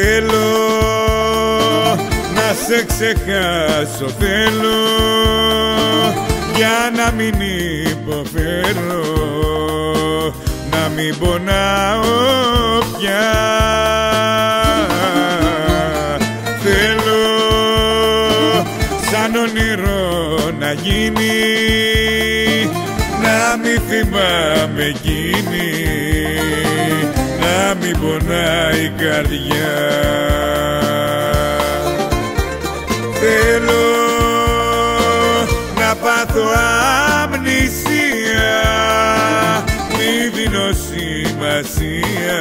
θέλω να σε ξεχάσω θέλω για να μην υποφέρω να μην μπω να όπια θέλω σαν όνειρο να γίνει να μην θυμάμαι εκείνη να μην πονάει η καρδιά. Θέλω να πάθω αμνησία Μη δίνω σημασία.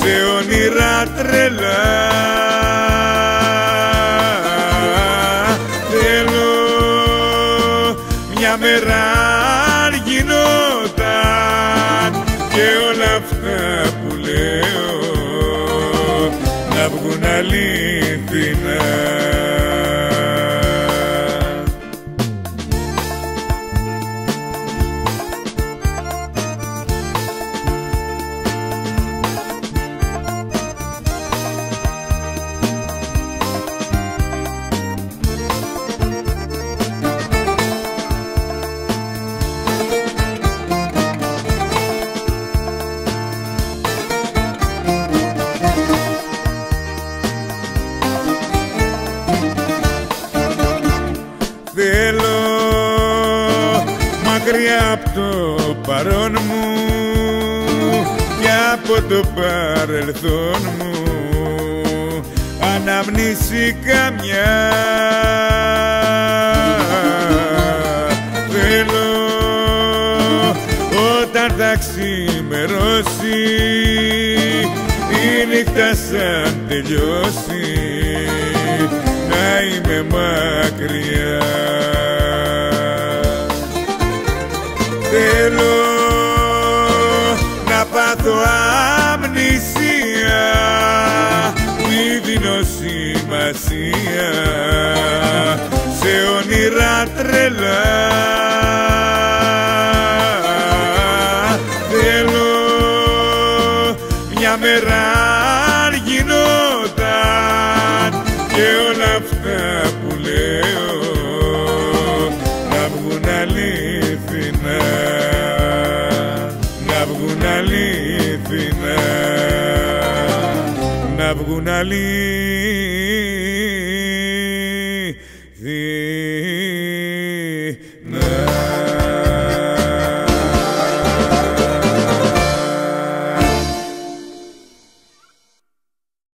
Σε όνειρα τρελά. Θέλω μια μέρα αυτά που λέω να βγουν αλήθινα μακριά από το παρόν μου και από το παρελθόν μου. Αναμνήσει καμιά. Θέλω όταν θα ξημερώσει η νύχτα σαν τελειώσει να είμαι μακριά αμνησία Μη δίνω σημασία. Σε όνειρα τρελά Θέλω μια μέρα γινόταν και όλα αυτά που λέω να βγουν αλήθινα να βγουν αλήθινα να βγουν αλήθινα